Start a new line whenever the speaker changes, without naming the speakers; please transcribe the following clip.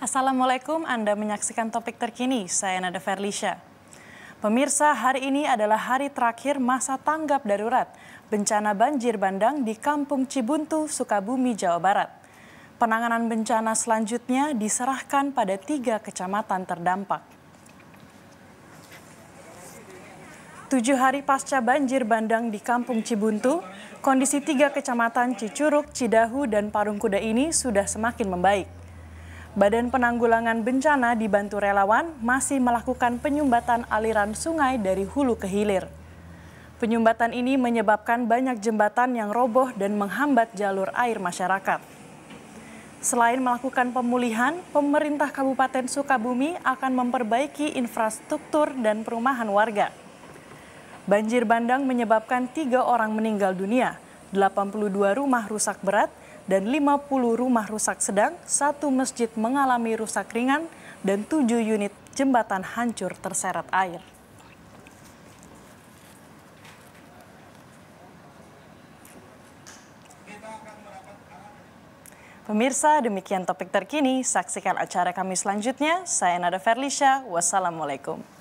Assalamualaikum, Anda menyaksikan topik terkini, saya Nada Ferlisha. Pemirsa, hari ini adalah hari terakhir masa tanggap darurat bencana banjir bandang di Kampung Cibuntu, Sukabumi, Jawa Barat. Penanganan bencana selanjutnya diserahkan pada tiga kecamatan terdampak. Tujuh hari pasca banjir bandang di Kampung Cibuntu, kondisi tiga kecamatan Cicuruk, Cidahu, dan Parung Kuda ini sudah semakin membaik. Badan Penanggulangan Bencana dibantu relawan masih melakukan penyumbatan aliran sungai dari hulu ke hilir. Penyumbatan ini menyebabkan banyak jembatan yang roboh dan menghambat jalur air masyarakat. Selain melakukan pemulihan, pemerintah Kabupaten Sukabumi akan memperbaiki infrastruktur dan perumahan warga. Banjir bandang menyebabkan tiga orang meninggal dunia, 82 rumah rusak berat, dan 50 rumah rusak sedang, satu masjid mengalami rusak ringan, dan tujuh unit jembatan hancur terseret air. Pemirsa, demikian topik terkini. Saksikan acara kami selanjutnya. Saya Nada Ferlisha. Wassalamualaikum.